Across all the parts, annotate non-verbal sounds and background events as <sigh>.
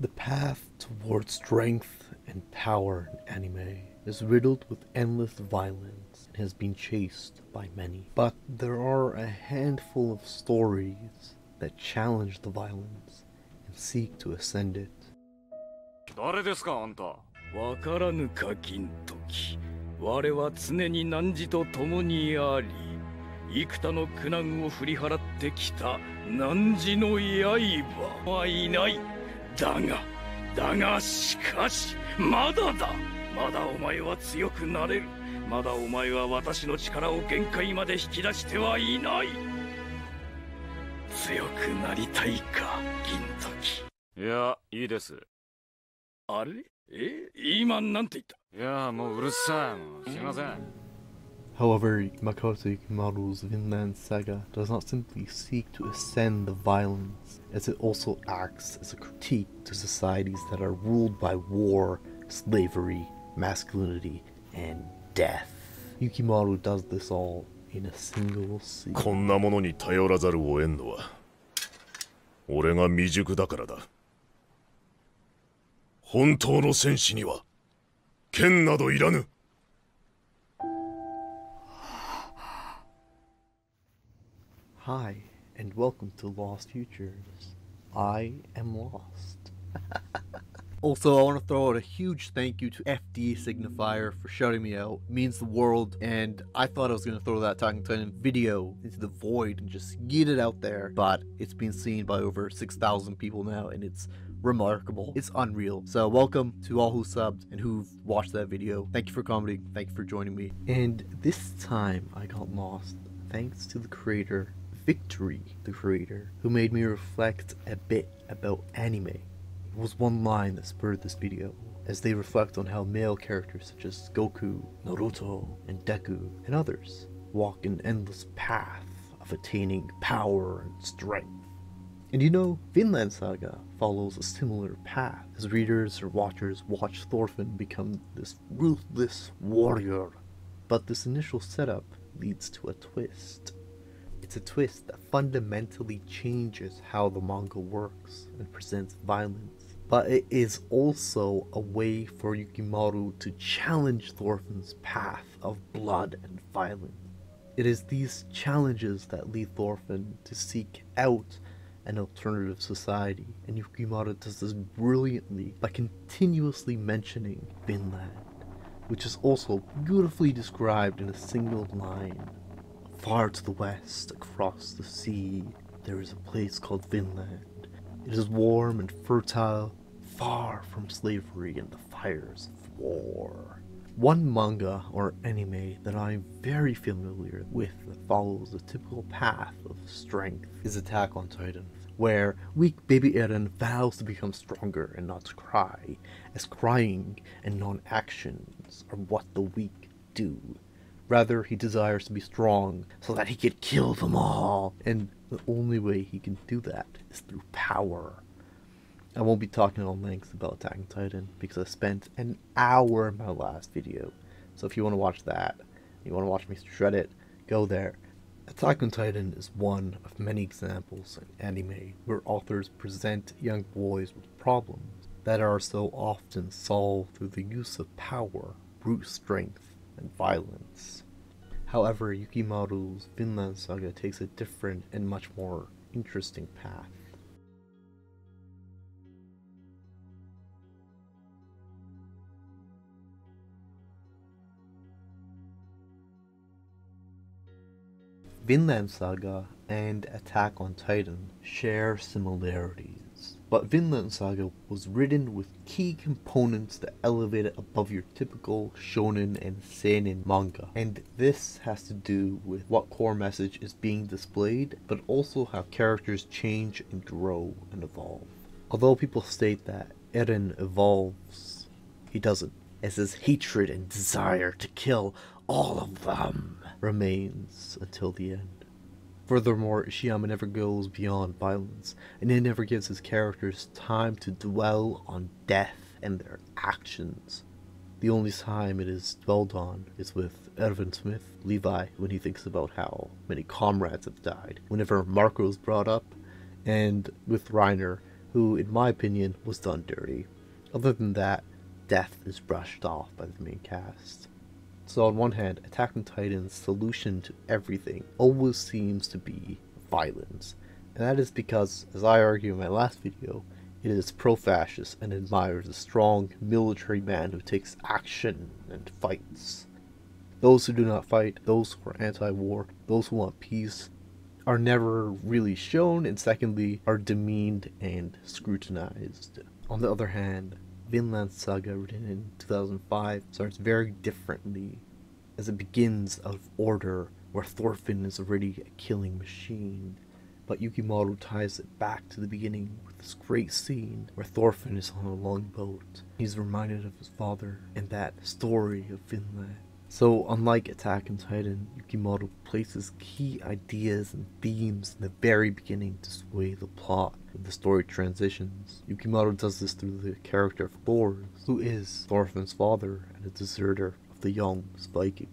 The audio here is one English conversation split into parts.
The path towards strength and power in anime is riddled with endless violence and has been chased by many. But there are a handful of stories that challenge the violence and seek to ascend it. 誰ですかあんたわからぬか金時我は常に汝と共にあり幾多の苦難を振り払ってきた汝の刃はいないだがだがしかしまだだ。まだお前は強くなれる。まだお前は私の力を限界まで引き出してはいない。強くなりたいか銀時。いやいいです。あれ？え？今なんて言った？いやもううるさい。もうすいません However, Makoto Yukimaru's Vinland Saga does not simply seek to ascend the violence, as it also acts as a critique to societies that are ruled by war, slavery, masculinity, and death. Yukimaru does this all in a single scene. こんなものに頼らざるを得んのは俺が未熟だからだ本当の戦士には剣などいらぬ Hi, and welcome to Lost Futures. I am lost. <laughs> also, I want to throw out a huge thank you to FD Signifier for shouting me out. It means the world, and I thought I was going to throw that Talking Titan video into the void and just get it out there, but it's been seen by over 6,000 people now, and it's remarkable. It's unreal. So welcome to all who subbed and who've watched that video. Thank you for commenting. Thank you for joining me. And this time I got lost thanks to the creator Victory, the creator, who made me reflect a bit about anime. It was one line that spurred this video, as they reflect on how male characters such as Goku, Naruto, and Deku, and others walk an endless path of attaining power and strength. And you know, Vinland Saga follows a similar path as readers or watchers watch Thorfinn become this ruthless warrior. But this initial setup leads to a twist. It's a twist that fundamentally changes how the manga works and presents violence. But it is also a way for Yukimura to challenge Thorfinn's path of blood and violence. It is these challenges that lead Thorfinn to seek out an alternative society, and Yukimura does this brilliantly by continuously mentioning Vinland, which is also beautifully described in a single line. Far to the west, across the sea, there is a place called Vinland. It is warm and fertile, far from slavery and the fires of war. One manga or anime that I'm very familiar with that follows the typical path of strength is Attack on Titan, where weak baby Eren vows to become stronger and not to cry, as crying and non actions are what the weak do. Rather, he desires to be strong so that he can kill them all. And the only way he can do that is through power. I won't be talking on length about Attack on Titan because I spent an hour in my last video. So if you want to watch that, you want to watch me shred it, go there. Attack on Titan is one of many examples in anime where authors present young boys with problems that are so often solved through the use of power, brute strength, and violence. However, Yukimura's Vinland Saga takes a different and much more interesting path. Vinland Saga and Attack on Titan share similarities, but Vinland Saga was written with key components that elevate it above your typical shonen and seinen manga. And this has to do with what core message is being displayed, but also how characters change and grow and evolve. Although people state that Eren evolves, he doesn't, as his hatred and desire to kill all of them remains until the end. Furthermore, Isayama never goes beyond violence, and it never gives his characters time to dwell on death and their actions. The only time it is dwelled on is with Erwin Smith, Levi, when he thinks about how many comrades have died. Whenever Marco is brought up, and with Reiner, who, in my opinion, was done dirty. Other than that, death is brushed off by the main cast. So on one hand, Attack on Titan's solution to everything always seems to be violence. And that is because, as I argue in my last video, it is pro-fascist and admires a strong military man who takes action and fights. Those who do not fight, those who are anti-war, those who want peace, are never really shown, and secondly, are demeaned and scrutinized. On the other hand, Vinland Saga, written in 2005, starts very differently, as it begins out of order, where Thorfinn is already a killing machine. But Yukimura ties it back to the beginning with this great scene where Thorfinn is on a longboat. He's reminded of his father and that story of Vinland. So, unlike Attack on Titan, Yukimura places key ideas and themes in the very beginning to sway the plot when the story transitions. Yukimura does this through the character of Thors, who is Thorfinn's father and a deserter of the Jomsvikings.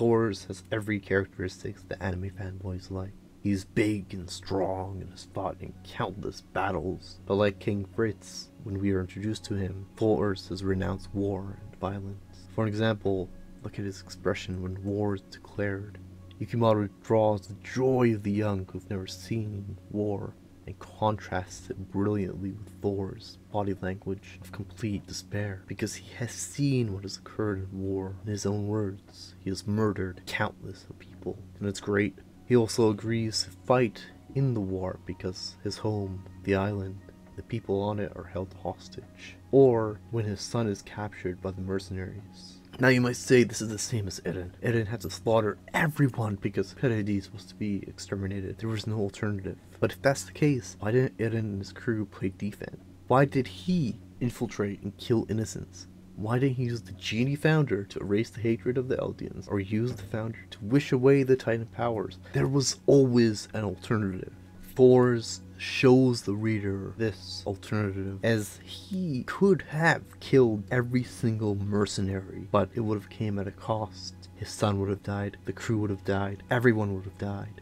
Thors has every characteristics the anime fanboys like. He's big and strong and has fought in countless battles, but like King Fritz, when we are introduced to him, Thors has renounced war and violence. For example, Look at his expression when war is declared. Yukimura draws the joy of the young who've never seen war and contrasts it brilliantly with Thors' body language of complete despair because he has seen what has occurred in war. In his own words, he has murdered countless of people, and it's great. He also agrees to fight in the war because his home, the island, the people on it are held hostage, or when his son is captured by the mercenaries. Now you might say this is the same as Eren. Eren had to slaughter everyone because Paradis was to be exterminated. There was no alternative. But if that's the case, why didn't Eren and his crew play defense? Why did he infiltrate and kill innocents? Why didn't he use the genie founder to erase the hatred of the Eldians, or use the founder to wish away the Titan powers? There was always an alternative. Thors shows the reader this alternative as he could have killed every single mercenary, but it would have came at a cost. His son would have died, the crew would have died, everyone would have died.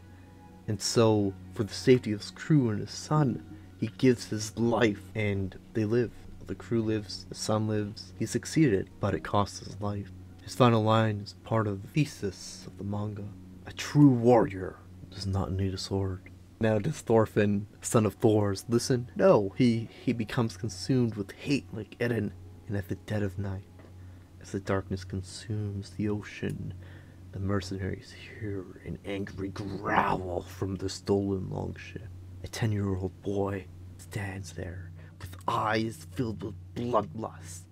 And so, for the safety of his crew and his son, he gives his life and they live. The crew lives, the son lives. He succeeded, but it cost his life. His final line is part of the thesis of the manga. A true warrior does not need a sword. Now does Thorfinn, son of Thors, listen? No, he, he becomes consumed with hate like Eren, and at the dead of night, as the darkness consumes the ocean, the mercenaries hear an angry growl from the stolen longship. A ten-year-old boy stands there, with eyes filled with bloodlust,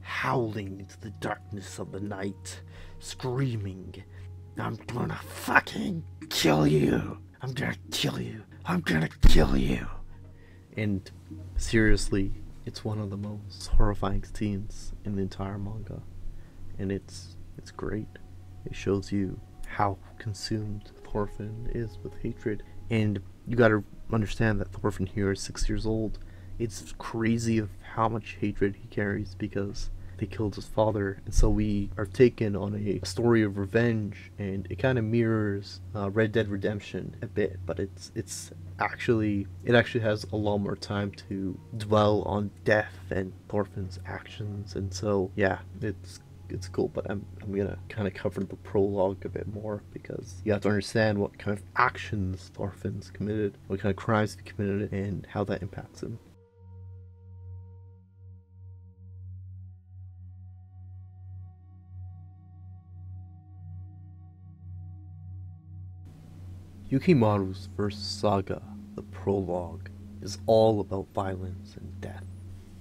howling into the darkness of the night, screaming, I'm gonna fucking kill you! I'm gonna kill you. I'm gonna kill you. And seriously, it's one of the most horrifying scenes in the entire manga. And it's it's great. It shows you how consumed Thorfinn is with hatred. And you gotta understand that Thorfinn here is six years old. It's crazy of how much hatred he carries because they killed his father, and so we are taken on a story of revenge, and it kind of mirrors uh, Red Dead Redemption a bit, but it's it's actually it actually has a lot more time to dwell on death and Thorfinn's actions, and so yeah, it's it's cool, but I'm I'm gonna kind of cover the prologue a bit more because you have to understand what kind of actions Thorfinn's committed, what kind of crimes he committed, and how that impacts him. Yukimura's first saga, the prologue, is all about violence and death.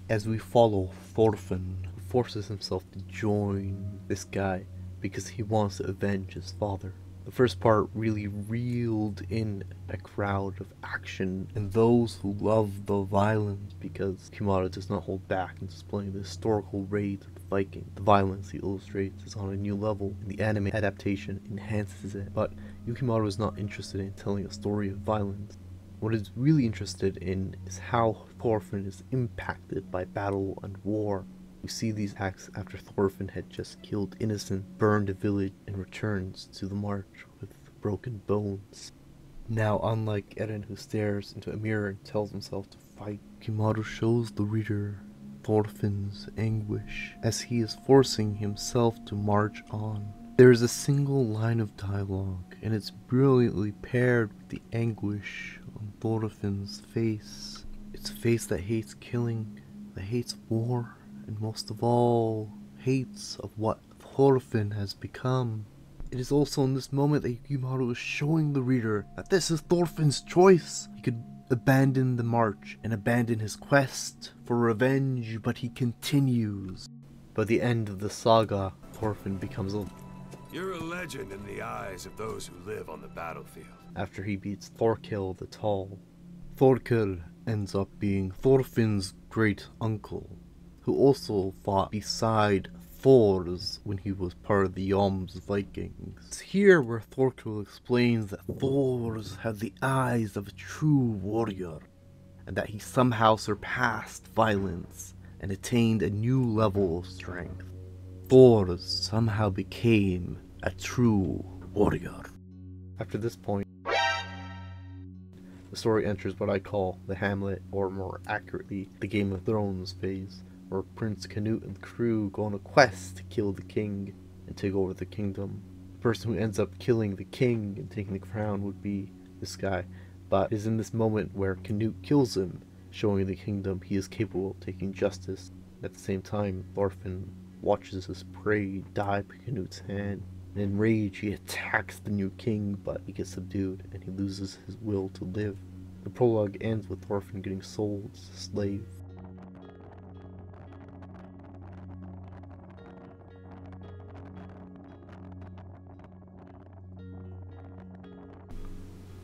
As we follow Thorfinn, who forces himself to join this guy because he wants to avenge his father. The first part really reeled in a crowd of action and those who love the violence because Kimura does not hold back in displaying the historical raids Viking. The violence he illustrates is on a new level and the anime adaptation enhances it, but Yukimura is not interested in telling a story of violence. What he's really interested in is how Thorfinn is impacted by battle and war. We see these acts after Thorfinn had just killed innocent, burned a village, and returns to the march with broken bones. Now, unlike Eren who stares into a mirror and tells himself to fight. Yukimura shows the reader Thorfinn's anguish as he is forcing himself to march on. There is a single line of dialogue, and it's brilliantly paired with the anguish on Thorfinn's face. It's a face that hates killing, that hates war, and most of all, hates of what Thorfinn has become. It is also in this moment that Yukimura is showing the reader that this is Thorfinn's choice. He could abandon the march and abandon his quest for revenge, but he continues. By the end of the saga, Thorfinn becomes a You're a legend in the eyes of those who live on the battlefield. after he beats Thorkell the Tall. Thorkell ends up being Thorfinn's great uncle, who also fought beside Thors when he was part of the Jomsvikings. It's here where Thorkell explains that Thors had the eyes of a true warrior, and that he somehow surpassed violence and attained a new level of strength. Thor somehow became a true warrior. After this point, the story enters what I call the Hamlet, or more accurately, the Game of Thrones phase, where Prince Canute and the crew go on a quest to kill the king and take over the kingdom. The person who ends up killing the king and taking the crown would be this guy, but it is in this moment where Canute kills him, showing the kingdom he is capable of taking justice. At the same time, Thorfinn watches his prey die by Canute's hand. And in rage, he attacks the new king, but he gets subdued and he loses his will to live. The prologue ends with Thorfinn getting sold as a slave.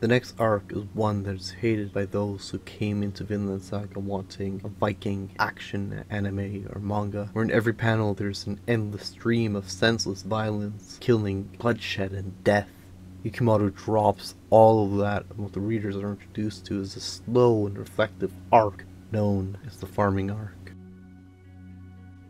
The next arc is one that is hated by those who came into Vinland Saga wanting a Viking action anime or manga, where in every panel there's an endless stream of senseless violence, killing, bloodshed, and death. Yukimoto drops all of that, and what the readers are introduced to is a slow and reflective arc known as the farming arc.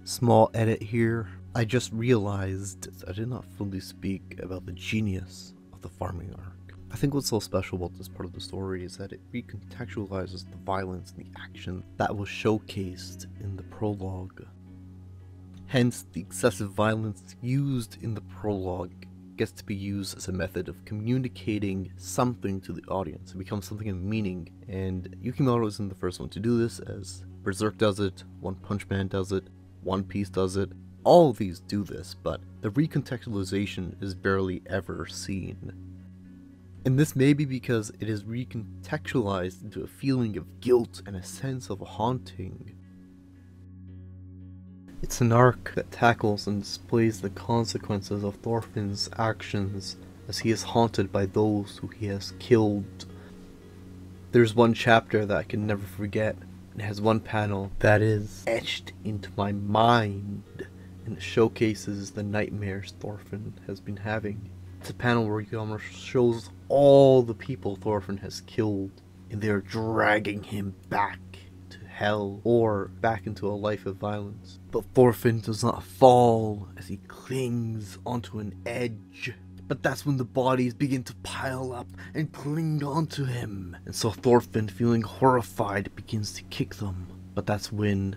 Small edit here. I just realized I did not fully speak about the genius of the farming arc. I think what's so special about this part of the story is that it recontextualizes the violence and the action that was showcased in the prologue. Hence, the excessive violence used in the prologue gets to be used as a method of communicating something to the audience. It becomes something of meaning, and Yukimoto isn't the first one to do this, as Berserk does it, One Punch Man does it, One Piece does it. All of these do this, but the recontextualization is barely ever seen. And this may be because it is recontextualized into a feeling of guilt and a sense of haunting. It's an arc that tackles and displays the consequences of Thorfinn's actions as he is haunted by those who he has killed. There's one chapter that I can never forget. It has one panel that is etched into my mind and it showcases the nightmares Thorfinn has been having. It's a panel where Yama shows all the people Thorfinn has killed, and they're dragging him back to hell or back into a life of violence. But Thorfinn does not fall as he clings onto an edge. But that's when the bodies begin to pile up and cling onto him. And so Thorfinn, feeling horrified, begins to kick them. But that's when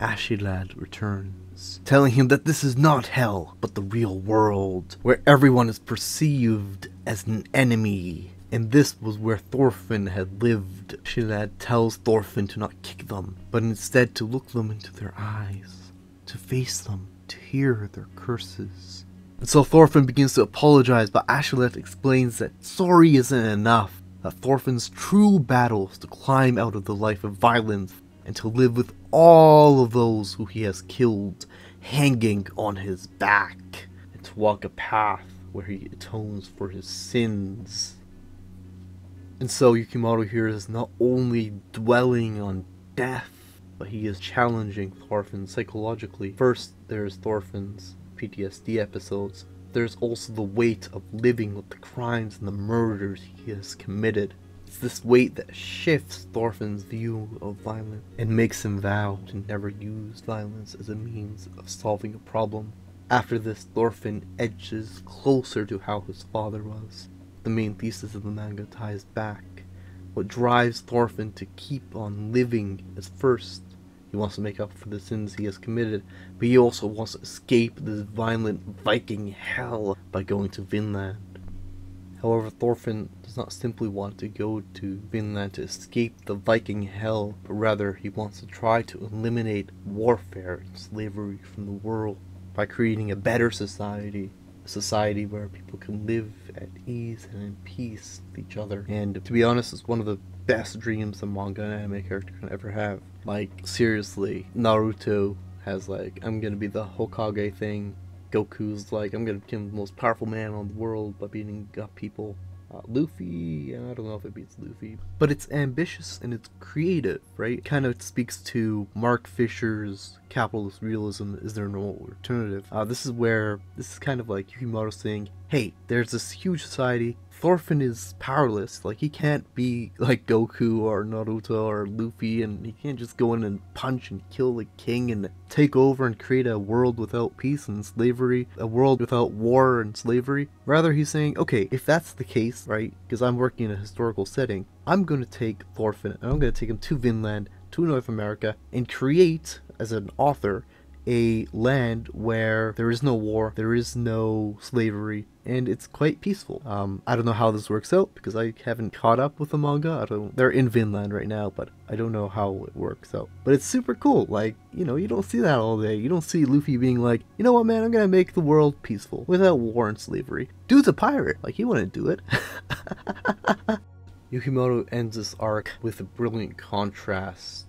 Askeladd returns, telling him that this is not hell, but the real world, where everyone is perceived as an enemy. And this was where Thorfinn had lived. Askeladd tells Thorfinn to not kick them, but instead to look them into their eyes, to face them, to hear their curses. And so Thorfinn begins to apologize, but Askeladd explains that sorry isn't enough, that Thorfinn's true battle is to climb out of the life of violence and to live with all of those who he has killed hanging on his back, and to walk a path where he atones for his sins. And so Yukimoto here is not only dwelling on death, but he is challenging Thorfinn psychologically. First, there's Thorfinn's PTSD episodes. There's also the weight of living with the crimes and the murders he has committed. It's this weight that shifts Thorfinn's view of violence and makes him vow to never use violence as a means of solving a problem. After this, Thorfinn edges closer to how his father was. The main thesis of the manga ties back what drives Thorfinn to keep on living is first, he wants to make up for the sins he has committed, but he also wants to escape this violent Viking hell by going to Vinland. However, Thorfinn does not simply want to go to Vinland to escape the Viking hell, but rather he wants to try to eliminate warfare and slavery from the world by creating a better society. A society where people can live at ease and in peace with each other. And to be honest, it's one of the best dreams a manga and anime character can ever have. Like, seriously, Naruto has like, I'm gonna be the Hokage thing. Goku's like, I'm gonna become the most powerful man on the world by beating up people. Uh, Luffy, I don't know if it beats Luffy, but it's ambitious and it's creative, right? Kind of speaks to Mark Fisher's capitalist realism. Is there no alternative? Uh, this is where this is kind of like Yukimoto saying, "Hey, there's this huge society. Thorfinn is powerless. Like he can't be like Goku or Naruto or Luffy, and he can't just go in and punch and kill the king and take over and create a world without peace and slavery, a world without war and slavery. Rather, he's saying, okay, if that's the case, right? Because I'm working in a historical setting, I'm going to take Thorfinn and I'm going to take him to Vinland, to North America, and create as an author a land where there is no war, there is no slavery, and it's quite peaceful. Um, I don't know how this works out because I haven't caught up with the manga. I don't. They're in Vinland right now, but I don't know how it works out. But it's super cool. Like you know, you don't see that all day. You don't see Luffy being like, you know what, man, I'm gonna make the world peaceful without war and slavery. Dude's a pirate. Like he wouldn't do it. <laughs> Yukimoto ends this arc with a brilliant contrast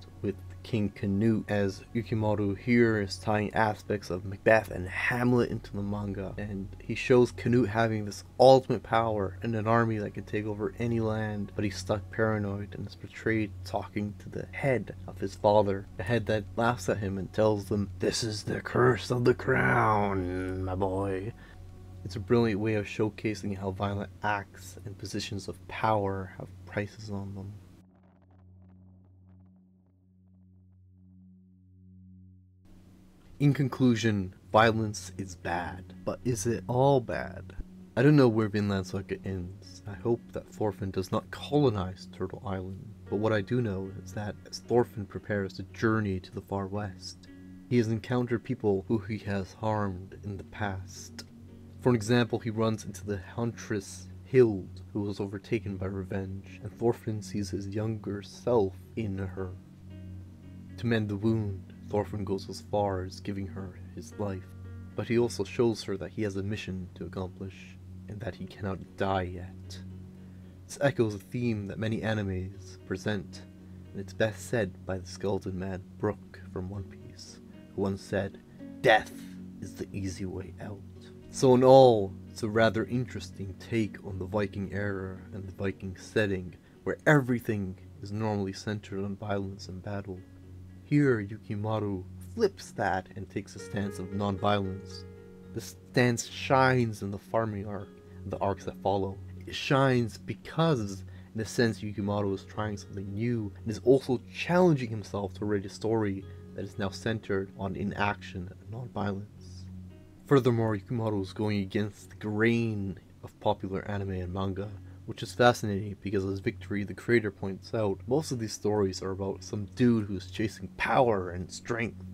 King Canute, as Yukimoto here is tying aspects of Macbeth and Hamlet into the manga, and he shows Canute having this ultimate power and an army that can take over any land, but he's stuck paranoid and is portrayed talking to the head of his father, the head that laughs at him and tells them, This is the curse of the crown, my boy. It's a brilliant way of showcasing how violent acts and positions of power have prices on them. In conclusion, violence is bad. But is it all bad? I don't know where Vinland Saga ends. I hope that Thorfinn does not colonize Turtle Island. But what I do know is that as Thorfinn prepares to journey to the far west, he has encountered people who he has harmed in the past. For example, he runs into the huntress Hild, who was overtaken by revenge, and Thorfinn sees his younger self in her. To mend the wound, Thorfinn goes as far as giving her his life, but he also shows her that he has a mission to accomplish, and that he cannot die yet. This echoes a theme that many animes present, and it's best said by the skeleton man Brook from One Piece, who once said, Death is the easy way out. So in all, it's a rather interesting take on the Viking era and the Viking setting, where everything is normally centered on violence and battle, here, Yukimura flips that and takes a stance of non-violence. This stance shines in the farming arc and the arcs that follow. It shines because, in a sense, Yukimura is trying something new and is also challenging himself to write a story that is now centered on inaction and non-violence. Furthermore, Yukimura is going against the grain of popular anime and manga which is fascinating because as Victory the creator points out, most of these stories are about some dude who's chasing power and strength.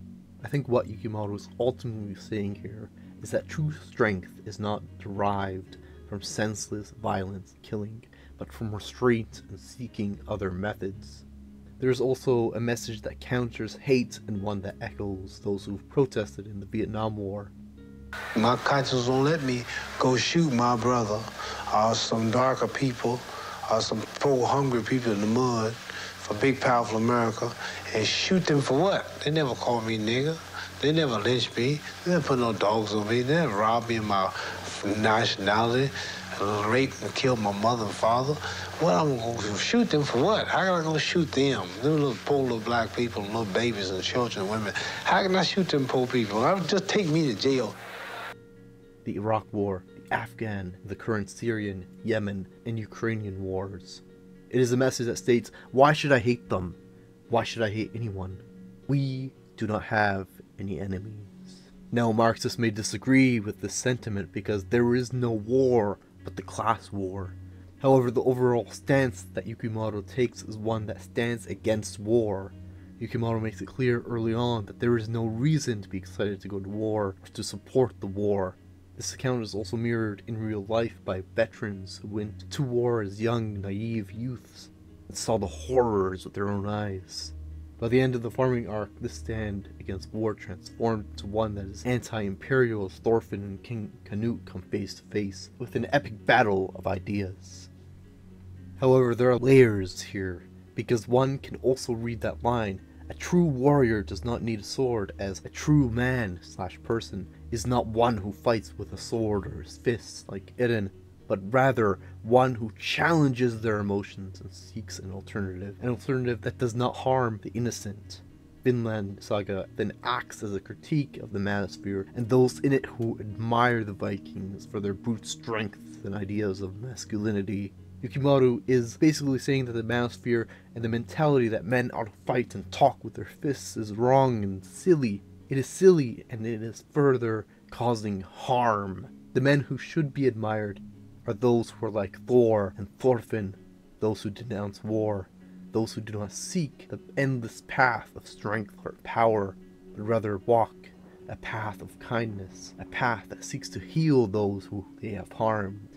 I think what Yukimura is ultimately saying here is that true strength is not derived from senseless violence killing, but from restraint and seeking other methods. There's also a message that counters hate and one that echoes those who've protested in the Vietnam War my conscience won't let me go shoot my brother or some darker people or some poor, hungry people in the mud for big, powerful America and shoot them for what? They never called me nigger. They never lynched me. They never put no dogs on me. They never robbed me of my nationality, raped and killed my mother and father. What I'm gonna shoot them for what? How am I gonna shoot them? Them little poor little black people, little babies and children and women. How can I shoot them poor people? I would just take me to jail the Iraq War, the Afghan, the current Syrian, Yemen, and Ukrainian wars. It is a message that states, Why should I hate them? Why should I hate anyone? We do not have any enemies. Now, Marxists may disagree with this sentiment because there is no war but the class war. However, the overall stance that Yukimoto takes is one that stands against war. Yukimoto makes it clear early on that there is no reason to be excited to go to war or to support the war. This account is also mirrored in real life by veterans who went to war as young, naive youths and saw the horrors with their own eyes. By the end of the farming arc, this stand against war transformed to one that is anti-imperial as Thorfinn and King Canute come face to face with an epic battle of ideas. However, there are layers here, because one can also read that line, a true warrior does not need a sword, as a true man slash person is not one who fights with a sword or his fists like Eren, but rather one who challenges their emotions and seeks an alternative. An alternative that does not harm the innocent. Vinland Saga then acts as a critique of the Manosphere and those in it who admire the Vikings for their brute strength and ideas of masculinity. Yukimoto is basically saying that the Manosphere and the mentality that men ought to fight and talk with their fists is wrong and silly. It is silly and it is further causing harm. The men who should be admired are those who are like Thor and Thorfinn, those who denounce war, those who do not seek the endless path of strength or power, but rather walk a path of kindness, a path that seeks to heal those who they have harmed.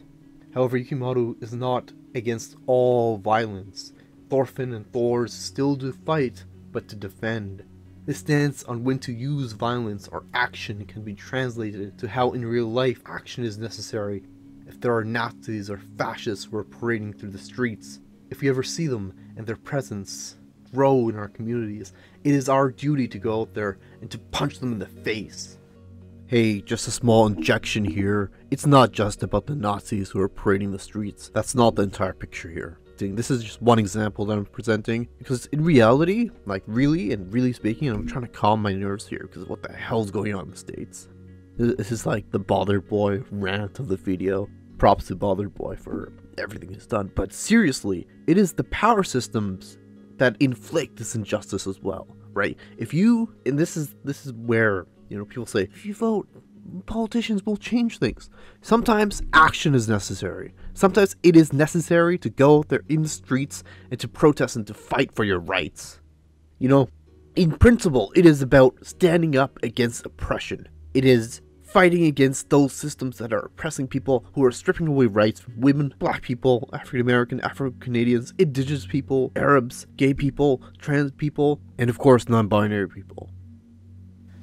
However, Yukimura is not against all violence. Thorfinn and Thors still do fight, but to defend. This stance on when to use violence or action can be translated to how in real life action is necessary if there are Nazis or fascists who are parading through the streets. If we ever see them and their presence grow in our communities, it is our duty to go out there and to punch them in the face. Hey, just a small injection here. It's not just about the Nazis who are parading the streets. That's not the entire picture here. This is just one example that I'm presenting because in reality, like really and really speaking, I'm trying to calm my nerves here because what the hell's going on in the States. This is like the bothered boy rant of the video. Props to bothered boy for everything he's done. But seriously, it is the power systems that inflict this injustice as well, right? If you and this is this is where you know people say if you vote politicians will change things. Sometimes action is necessary. Sometimes it is necessary to go out there in the streets and to protest and to fight for your rights. You know, in principle, it is about standing up against oppression. It is fighting against those systems that are oppressing people who are stripping away rights from women, black people, African American, Afro Canadians, indigenous people, Arabs, gay people, trans people, and of course non binary people.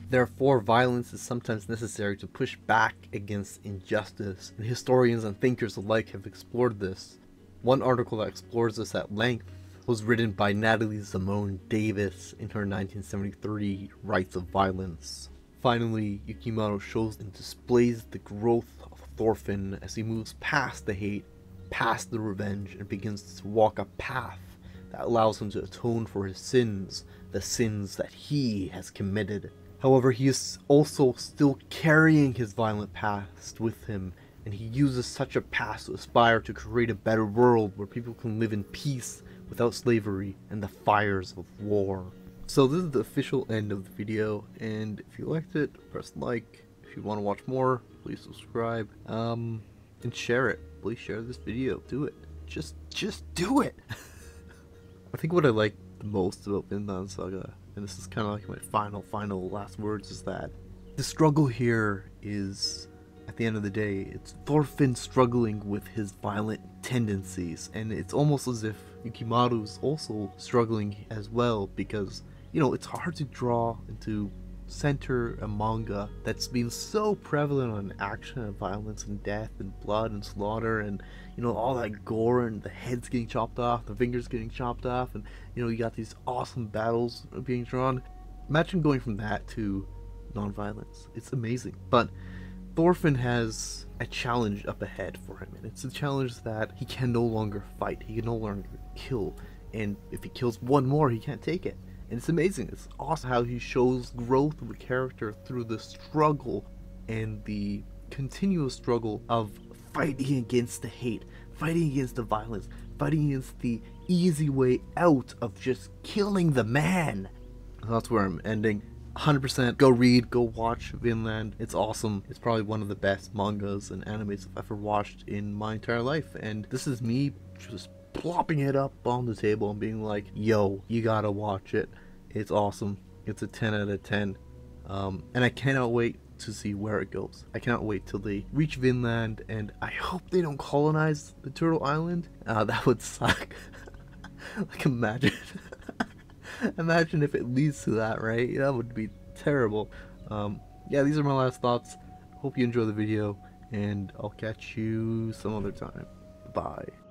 Therefore, violence is sometimes necessary to push back against injustice, and historians and thinkers alike have explored this. One article that explores this at length was written by Natalie Zemon Davis in her 1973 Rites of Violence. Finally, Yukimoto shows and displays the growth of Thorfinn as he moves past the hate, past the revenge, and begins to walk a path that allows him to atone for his sins, the sins that he has committed. However, he is also still carrying his violent past with him, and he uses such a past to aspire to create a better world where people can live in peace without slavery and the fires of war. So this is the official end of the video, and if you liked it, press like. If you want to watch more, please subscribe, um, and share it. Please share this video. Do it. Just, just do it. <laughs> I think what I like the most about Vinland Saga and this is kind of like my final, final last words, is that the struggle here is, at the end of the day, it's Thorfinn struggling with his violent tendencies, and it's almost as if Yukimoto's also struggling as well, because, you know, it's hard to draw and to center a manga that's been so prevalent on action and violence and death and blood and slaughter and you know all that gore and the heads getting chopped off the fingers getting chopped off and you know you got these awesome battles being drawn. Imagine going from that to non-violence. It's amazing. But thorfinn has a challenge up ahead for him and it's a challenge that he can no longer fight. He can no longer kill. And if he kills one more he can't take it and it's amazing. It's awesome how he shows growth of the character through the struggle and the continuous struggle of fighting against the hate, fighting against the violence, fighting against the easy way out of just killing the man. That's where I'm ending. 100% go read, go watch Vinland. It's awesome. It's probably one of the best mangas and animes I've ever watched in my entire life. And this is me just plopping it up on the table and being like, yo, you gotta watch it. It's awesome. It's a 10 out of 10. Um, and I cannot wait to see where it goes. I cannot wait till they reach Vinland, and I hope they don't colonize the Turtle Island. Uh, that would suck. <laughs> like imagine, <laughs> imagine if it leads to that, right? That would be terrible. Um, yeah, these are my last thoughts. Hope you enjoy the video, and I'll catch you some other time. Bye.